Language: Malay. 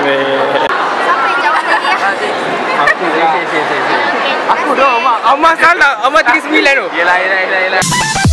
Ya. Aku dah. Aku dah. Amah salah. Amah 39 tu. Yelah, Yelah, yelah, yelah.